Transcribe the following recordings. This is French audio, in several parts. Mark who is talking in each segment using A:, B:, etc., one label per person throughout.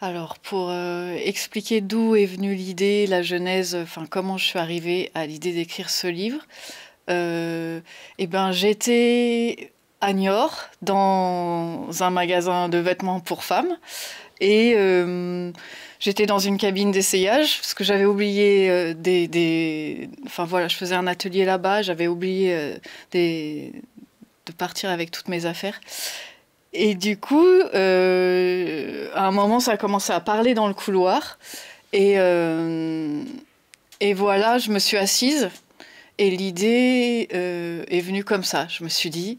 A: Alors, pour euh, expliquer d'où est venue l'idée, la genèse, enfin comment je suis arrivée à l'idée d'écrire ce livre, euh, eh ben, j'étais à Niort dans un magasin de vêtements pour femmes et euh, j'étais dans une cabine d'essayage parce que j'avais oublié des, des, Enfin voilà, je faisais un atelier là-bas, j'avais oublié de partir avec toutes mes affaires. Et du coup, euh, à un moment, ça a commencé à parler dans le couloir. Et, euh, et voilà, je me suis assise. Et l'idée euh, est venue comme ça. Je me suis dit,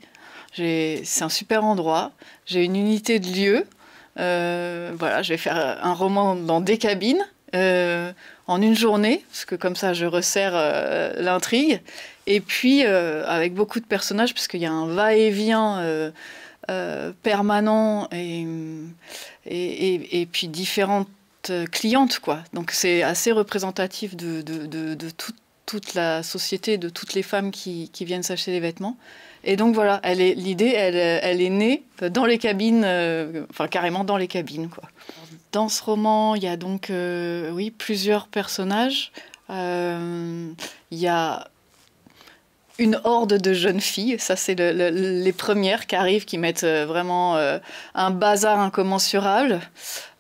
A: c'est un super endroit. J'ai une unité de lieu. voilà, je vais faire un roman dans des cabines en une journée, parce que comme ça, je resserre l'intrigue. Et puis, avec beaucoup de personnages, parce qu'il y a un va-et-vient euh, permanent et, et, puis différentes clientes. Quoi. Donc c'est assez représentatif de, de, de, toute la société, de toutes les femmes qui, qui viennent s'acheter des vêtements. Et donc voilà, elle l'idée, elle, elle, est née dans les cabines, euh, enfin carrément dans les cabines. Quoi. Dans ce roman, il y a donc euh, oui, plusieurs personnages. Il y a une horde de jeunes filles. Ça, c'est les premières qui arrivent, qui mettent euh, vraiment euh, un bazar incommensurable.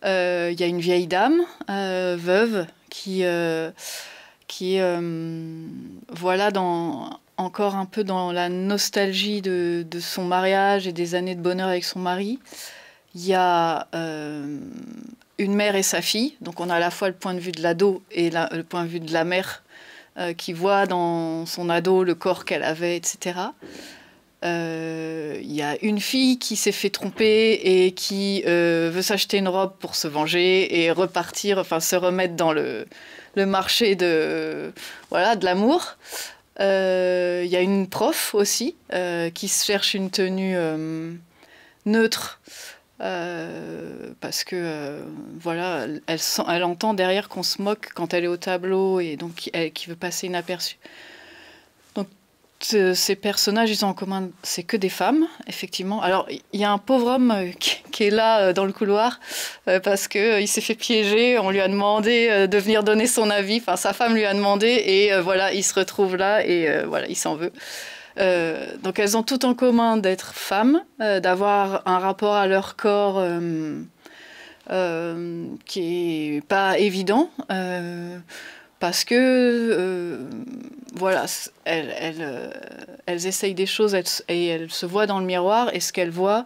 A: Euh, il y a une vieille dame, veuve, qui, qui voilà, dans, encore un peu dans la nostalgie de, son mariage et des années de bonheur avec son mari. Il y a une mère et sa fille. Donc, on a à la fois le point de vue de l'ado et le point de vue de la mère euh, qui voit dans son ado le corps qu'elle avait, etc. Il euh, y a une fille qui s'est fait tromper et qui euh, veut s'acheter une robe pour se venger et repartir, enfin se remettre dans le, le marché de voilà de l'amour. Il y a une prof aussi qui cherche une tenue neutre euh, parce que euh, voilà, elle, elle, entend derrière qu'on se moque quand elle est au tableau et donc elle, qui veut passer inaperçue. Donc ces personnages, ils ont en commun, c'est que des femmes, effectivement. Alors il y a un pauvre homme euh, qui, est là dans le couloir parce que il s'est fait piéger. On lui a demandé de venir donner son avis. Enfin, sa femme lui a demandé et voilà, il se retrouve là et voilà, il s'en veut. Euh, donc elles ont tout en commun d'être femmes, euh, d'avoir un rapport à leur corps euh, qui est pas évident, parce que voilà, elles, elles, essayent des choses et elles se voient dans le miroir et ce qu'elles voient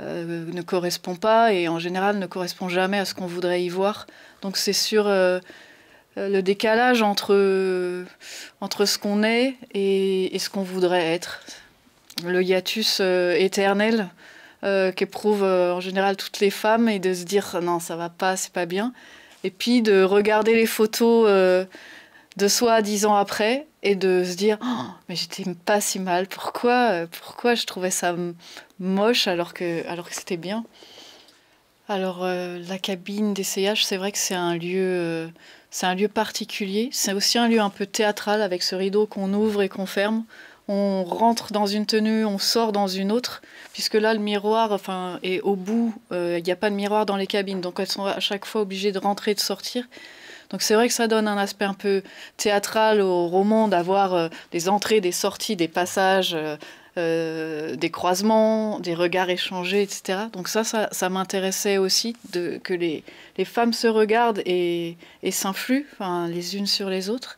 A: ne correspond pas et en général ne correspond jamais à ce qu'on voudrait y voir. Donc c'est sur le décalage entre, entre ce qu'on est et, ce qu'on voudrait être. Le hiatus euh, éternel euh, qu'éprouvent en général toutes les femmes et de se dire non, ça va pas, c'est pas bien. Et puis de regarder les photos de soi dix ans après et de se dire oh, mais j'étais pas si mal pourquoi pourquoi je trouvais ça moche alors que alors que c'était bien? Alors la cabine d'essayage c'est vrai que c'est un lieu c'est un lieu particulier. C'est aussi un lieu un peu théâtral avec ce rideau qu'on ouvre et qu'on ferme. On rentre dans une tenue, on sort dans une autre, puisque là le miroir, enfin, est au bout. Euh, il n'y a pas de miroir dans les cabines, donc elles sont à chaque fois obligées de rentrer et de sortir. Donc c'est vrai que ça donne un aspect un peu théâtral au roman d'avoir euh, des entrées, des sorties, des passages. Euh, des croisements, des regards échangés, etc. Donc ça, ça, m'intéressait aussi de, que les, les, femmes se regardent et, et s'influent enfin, les unes sur les autres.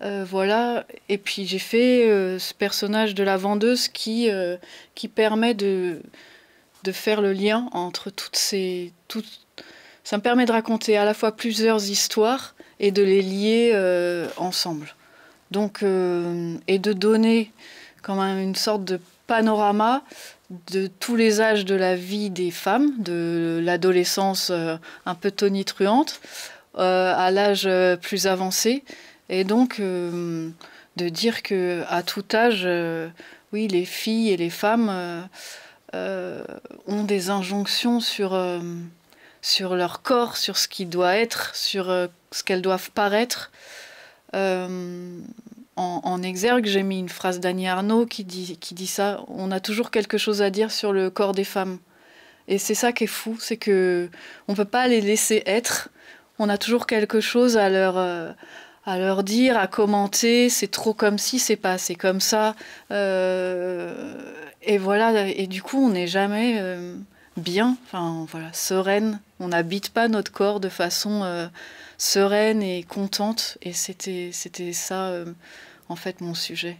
A: Euh, voilà, et puis j'ai fait euh, ce personnage de la vendeuse qui, qui permet de, de faire le lien entre toutes ces... Toutes... Ça me permet de raconter à la fois plusieurs histoires et de les lier ensemble. Donc, et de donner comme une sorte de panorama de tous les âges de la vie des femmes, de l'adolescence euh, un peu tonitruante euh, à l'âge euh, plus avancé, et donc de dire que à tout âge, oui, les filles et les femmes ont des injonctions sur sur leur corps, sur ce qui doit être, sur ce qu'elles doivent paraître en, exergue, j'ai mis une phrase d'Annie Arnaud qui dit, ça. On a toujours quelque chose à dire sur le corps des femmes. Et c'est ça qui est fou, c'est que on peut pas les laisser être. On a toujours quelque chose à leur euh, dire, à commenter. C'est trop comme si, c'est pas assez comme ça. Euh, et voilà. Et du coup, on n'est jamais euh, bien. Enfin, voilà, sereine. On n'habite pas notre corps de façon sereine et contente. Et c'était c'était ça, en fait, mon sujet.